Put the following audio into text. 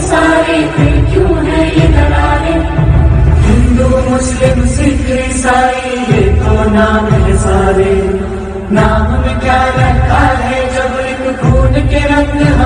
सारे फिर क्यों है ये दरारे हिंदू, मुस्लिम, सिख ईसाई ये तो नाम है सारे। नाम में क्या रखा है जब इन खून के रंग हम